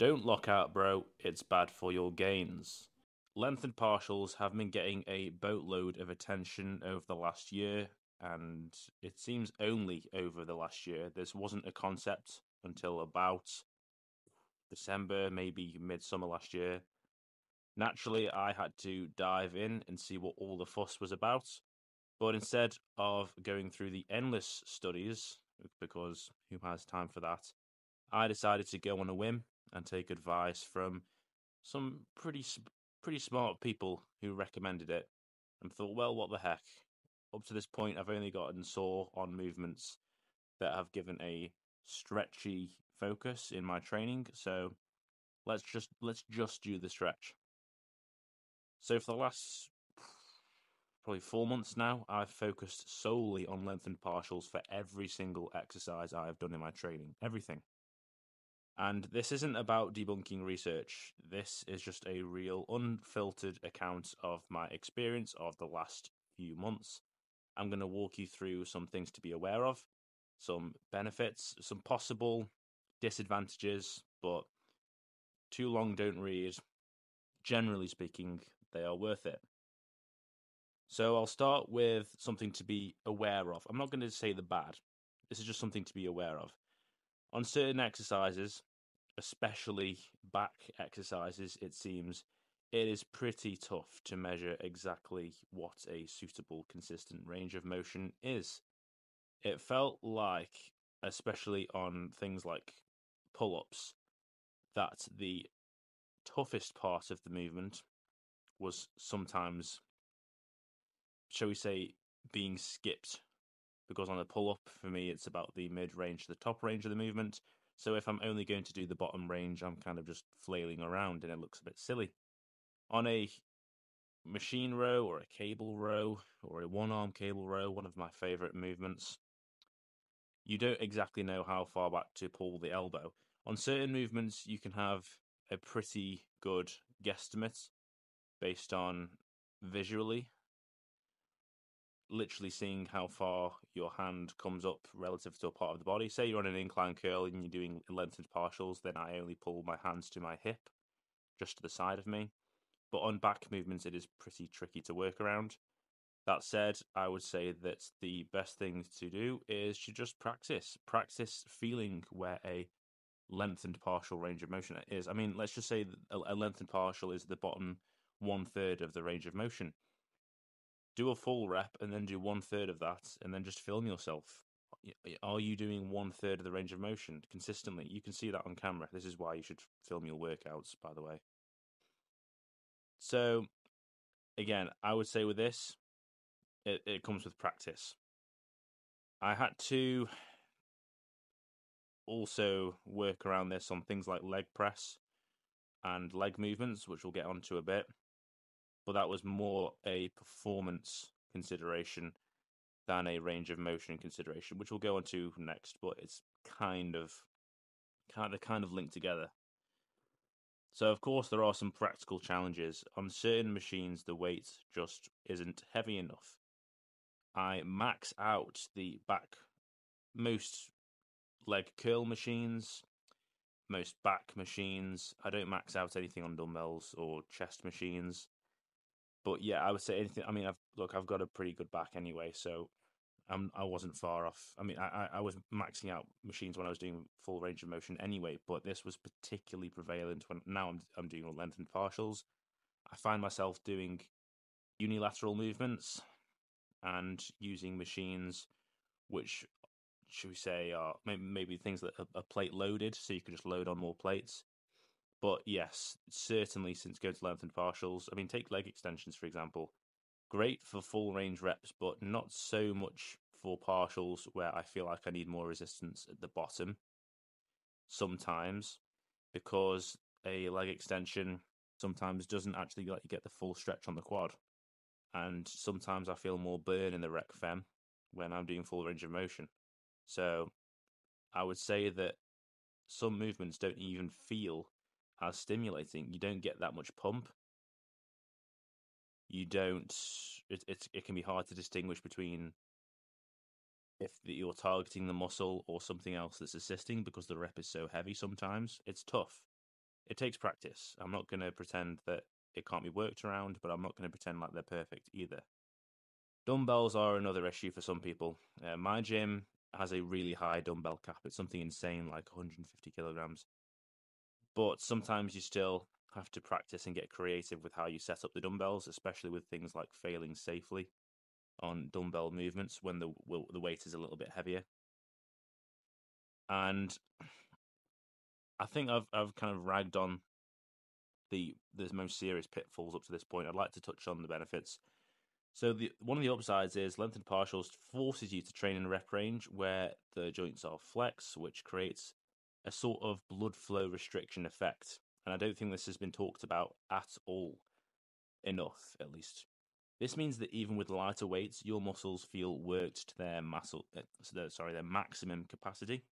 Don't lock out, bro. It's bad for your gains. Lengthened partials have been getting a boatload of attention over the last year, and it seems only over the last year. This wasn't a concept until about December, maybe midsummer last year. Naturally, I had to dive in and see what all the fuss was about. But instead of going through the endless studies, because who has time for that, I decided to go on a whim and take advice from some pretty pretty smart people who recommended it and thought, well, what the heck? Up to this point, I've only gotten sore on movements that have given a stretchy focus in my training, so let's just let's just do the stretch. So for the last probably four months now, I've focused solely on lengthened partials for every single exercise I have done in my training. Everything. And this isn't about debunking research. This is just a real, unfiltered account of my experience of the last few months. I'm going to walk you through some things to be aware of, some benefits, some possible disadvantages, but too long don't read. Generally speaking, they are worth it. So I'll start with something to be aware of. I'm not going to say the bad. This is just something to be aware of. On certain exercises, especially back exercises, it seems it is pretty tough to measure exactly what a suitable, consistent range of motion is. It felt like, especially on things like pull ups, that the toughest part of the movement was sometimes, shall we say, being skipped. Because on a pull up, for me, it's about the mid range to the top range of the movement. So if I'm only going to do the bottom range, I'm kind of just flailing around and it looks a bit silly. On a machine row or a cable row or a one arm cable row, one of my favorite movements, you don't exactly know how far back to pull the elbow. On certain movements, you can have a pretty good guesstimate based on visually literally seeing how far your hand comes up relative to a part of the body. Say you're on an incline curl and you're doing lengthened partials, then I only pull my hands to my hip, just to the side of me. But on back movements, it is pretty tricky to work around. That said, I would say that the best thing to do is to just practice. Practice feeling where a lengthened partial range of motion is. I mean, let's just say a lengthened partial is the bottom one third of the range of motion do a full rep and then do one third of that and then just film yourself. Are you doing one third of the range of motion consistently? You can see that on camera. This is why you should film your workouts by the way. So again i would say with this it, it comes with practice. I had to also work around this on things like leg press and leg movements which we'll get onto a bit but that was more a performance consideration than a range of motion consideration, which we'll go on to next. But it's kind of kind of kind of linked together. So of course there are some practical challenges on certain machines. The weight just isn't heavy enough. I max out the back most leg curl machines, most back machines. I don't max out anything on dumbbells or chest machines but yeah, I would say anything. I mean, I've look, I've got a pretty good back anyway, so I'm I wasn't far off. I mean, I I was maxing out machines when I was doing full range of motion anyway, but this was particularly prevalent when now I'm I'm doing all lengthened partials. I find myself doing unilateral movements and using machines which should we say are maybe, things that are, are plate loaded, so you can just load on more plates. But yes, certainly since going to lengthened partials, I mean, take leg extensions for example. Great for full range reps, but not so much for partials where I feel like I need more resistance at the bottom. Sometimes, because a leg extension sometimes doesn't actually let you get the full stretch on the quad. And sometimes I feel more burn in the rec fem when I'm doing full range of motion. So I would say that some movements don't even feel as stimulating. You don't get that much pump. You don't. It it, it can be hard to distinguish between if you're targeting the muscle or something else that's assisting because the rep is so heavy. Sometimes it's tough. it takes practice. I'm not going to pretend that it can't be worked around, but I'm not going to pretend like they're perfect either. Dumbbells are another issue for some people. Uh, my gym has a really high dumbbell cap. It's something insane, like 150 kilograms. But sometimes you still have to practice and get creative with how you set up the dumbbells, especially with things like failing safely on dumbbell movements when the the weight is a little bit heavier. And I think I've I've kind of ragged on the the most serious pitfalls up to this point. I'd like to touch on the benefits. So the one of the upsides is lengthened partials forces you to train in a rep range where the joints are flex, which creates a sort of blood flow restriction effect. And I don't think this has been talked about at all enough, at least. This means that even with lighter weights, your muscles feel worked to their muscle, uh, sorry, their maximum capacity.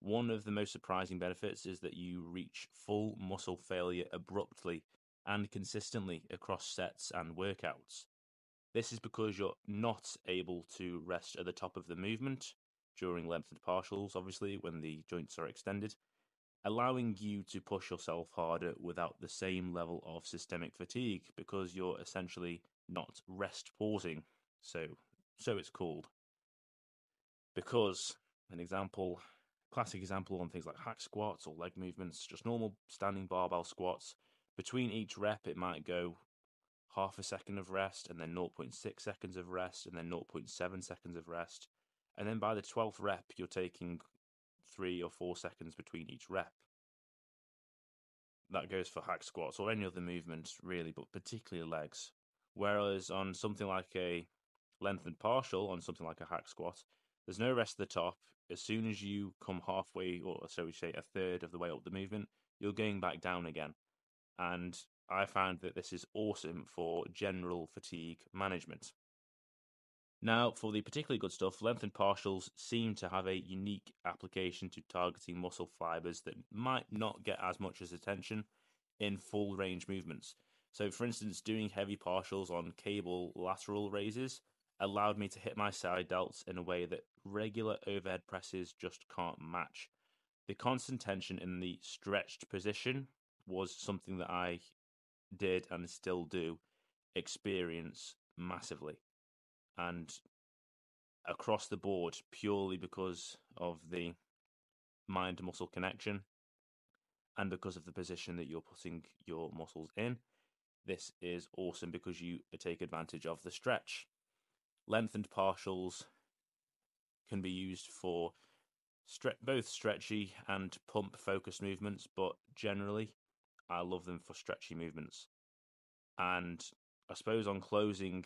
One of the most surprising benefits is that you reach full muscle failure abruptly and consistently across sets and workouts. This is because you're not able to rest at the top of the movement during lengthened partials, obviously, when the joints are extended, allowing you to push yourself harder without the same level of systemic fatigue because you're essentially not rest pausing. So, so it's called. Because an example, classic example on things like hack squats or leg movements, just normal standing barbell squats. Between each rep, it might go half a second of rest and then 0.6 seconds of rest and then 0.7 seconds of rest. And then by the 12th rep, you're taking three or four seconds between each rep. That goes for hack squats or any other movements, really, but particularly legs. Whereas on something like a lengthened partial, on something like a hack squat, there's no rest at the top. As soon as you come halfway, or so we say a third of the way up the movement, you're going back down again. And I found that this is awesome for general fatigue management. Now, for the particularly good stuff, lengthened partials seem to have a unique application to targeting muscle fibers that might not get as much as attention in full range movements. So, for instance, doing heavy partials on cable lateral raises allowed me to hit my side delts in a way that regular overhead presses just can't match. The constant tension in the stretched position was something that I did and still do experience massively. And across the board, purely because of the mind muscle connection and because of the position that you're putting your muscles in this is awesome because you take advantage of the stretch. Lengthened partials can be used for stre- both stretchy and pump focused movements, but generally, I love them for stretchy movements. And I suppose on closing,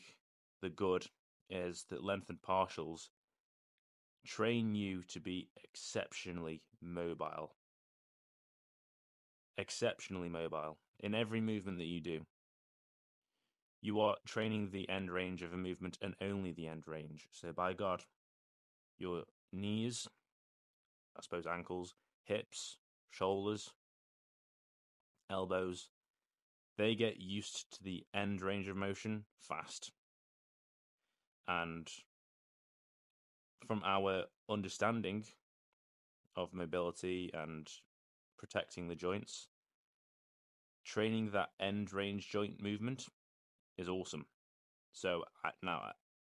the good is that lengthened partials train you to be exceptionally mobile. Exceptionally mobile in every movement that you do you are training the end range of a movement and only the end range. So, by God, your knees, I suppose ankles, hips, shoulders, elbows, they get used to the end range of motion fast. And from our understanding of mobility and protecting the joints, training that end range joint movement is awesome. So I, now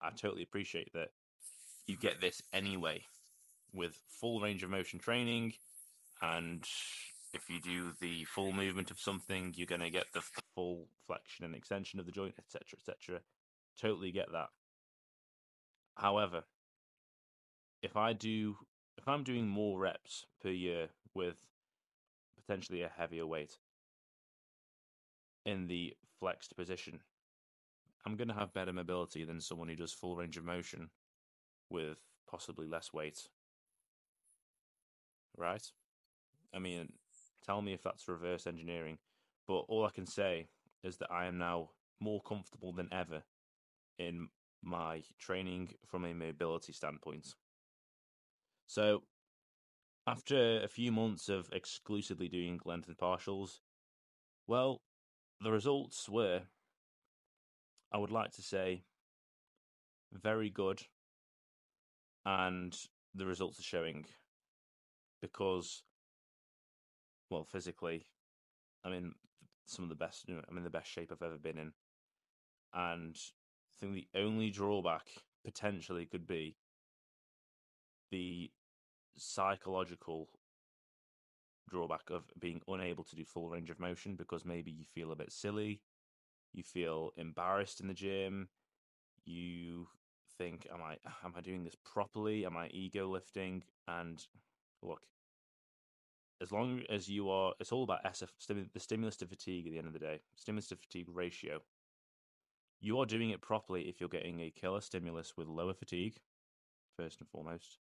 I, I totally appreciate that you get this anyway with full range of motion training, and if you do the full movement of something, you're going to get the full flexion and extension of the joint, etc., etc. Totally get that. However, if I do, if I'm doing more reps per year with potentially a heavier weight in the flexed position, I'm going to have better mobility than someone who does full range of motion with possibly less weight. Right? I mean, tell me if that's reverse engineering. But all I can say is that I am now more comfortable than ever in my training from a mobility standpoint. So, after a few months of exclusively doing lengthened partials, well, the results were I would like to say very good, and the results are showing because, well, physically, I'm in some of the best. You know, I'm in the best shape I've ever been in, and think the only drawback potentially could be the psychological drawback of being unable to do full range of motion because maybe you feel a bit silly, you feel embarrassed in the gym, you think, "Am I am I doing this properly? Am I ego lifting?" And look, as long as you are, it's all about SF, the stimulus to fatigue at the end of the day, stimulus to fatigue ratio. You are doing it properly if you're getting a killer stimulus with lower fatigue, first and foremost,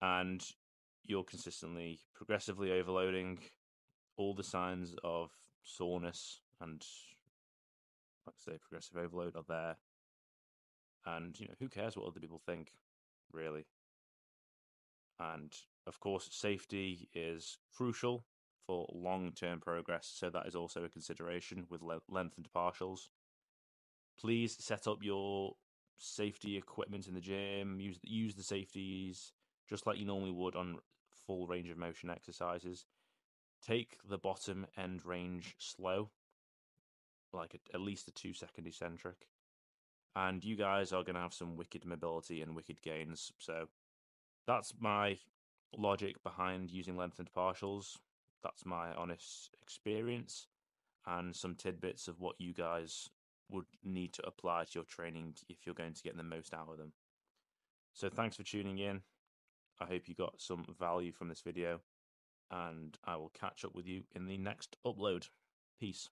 and you're consistently, progressively overloading all the signs of soreness and, like I say, progressive overload are there. And, you know, who cares what other people think, really? And of course, safety is crucial for long term progress, so that is also a consideration with le- lengthened partials. Please set up your safety equipment in the gym, use, use the safeties just like you normally would on full range of motion exercises. Take the bottom end range slow, like a, at least a two second eccentric. And you guys are going to have some wicked mobility and wicked gains. So that's my logic behind using lengthened partials. That's my honest experience and some tidbits of what you guys would need to apply to your training if you're going to get the most out of them. So thanks for tuning in. I hope you got some value from this video, and I will catch up with you in the next upload. Peace.